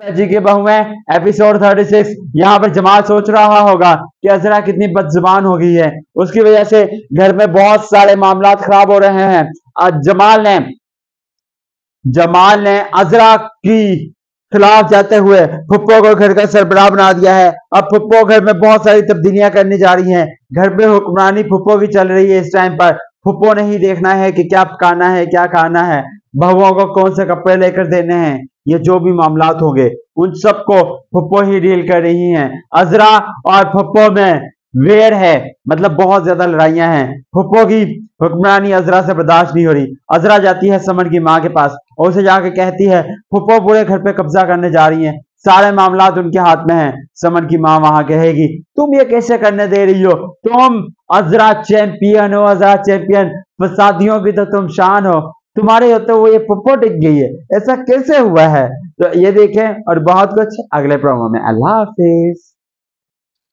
जी के बहू में एपिसोड 36 यहाँ पर जमाल सोच रहा होगा कि अजरा कितनी बदजुबान हो गई है। उसकी वजह से घर में बहुत सारे मामला खराब हो रहे हैं। आज जमाल ने जमाल ने अजरा की खिलाफ जाते हुए फुप्पो को घर का सरबराह बना दिया है। अब फुप्पो घर में बहुत सारी तब्दीलियाँ करने जा रही हैं। घर में हुक्मरानी फुप्पो की चल रही है इस टाइम पर। फुप्पो ने ही देखना है कि क्या पकाना है, क्या खाना है। बहुओं को कौन से कपड़े लेकर देने हैं? ये जो भी मामला होंगे उन सबको फुप्पो ही डील कर रही हैं। अजरा और फुप्पो में वेर है मतलब बहुत ज़्यादा लड़ाइयाँ हैं। फुप्पो की हुक्मरानी अजरा से बर्दाश्त नहीं हो रही। अजरा जाती है समन की माँ के पास और उसे जाके कहती है, फुप्पो पूरे घर पे कब्जा करने जा रही हैं। सारे मामला उनके हाथ में हैं। समन की माँ वहाँ कहेगी, तुम ये कैसे करने दे रही हो? तुम अजरा चैंपियन हो, अजरा चैंपियन। फसादियों की तो तुम शान हो। तुम्हारे होते हुए ये टिक गई है। ऐसा कैसे हुआ है? तो ये देखें और बहुत कुछ अगले प्रोमो में। अल्लाह हाफिज।